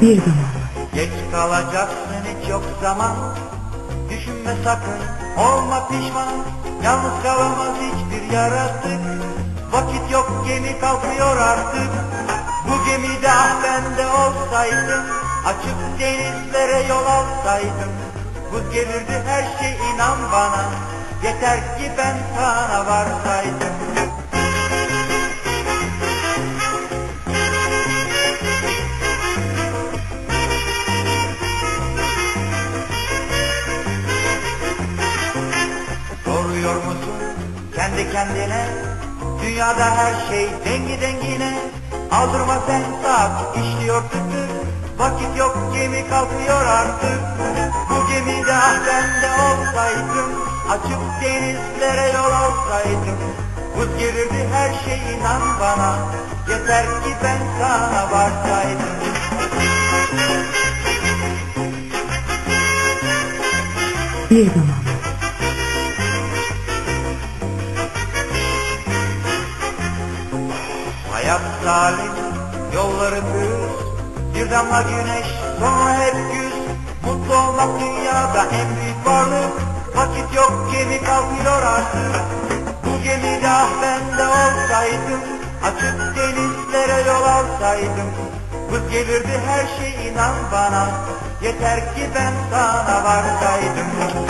Bir zaman. Geç kalacaksın hiç yok zaman. Düşünme sakın olma pişman. Yalnız kalamaz hiçbir yaratık. Vakit yok gemi kalkıyor artık. Bu gemide ah ben de olsaydım Açık denizlere yol alsaydım. Buz gelirdi her şey inan bana. Yeter ki ben sana varsaydım musun kendi kendine Dünyada her şey dengi dengine. Aldırma sen saat işliyor tık tık Vakit yok gemi kalkıyor artık. Bu gemide ah ben de olsaydım Açık denizlere yol alsaydım. Buz gelirdi her şey inan bana. Yeter ki ben sana varsaydım bir zaman Hayat zalim, yolları düz Bir damla güneş, sonra hep güz Mutlu olmak dünyada en büyük varlık. Vakit yok, gemi kalkıyor artık. Bu gemide ah ben de olsaydım Açık denizlere yol alsaydım. Kız gelirdi her şey inan bana. Yeter ki ben sana varsaydım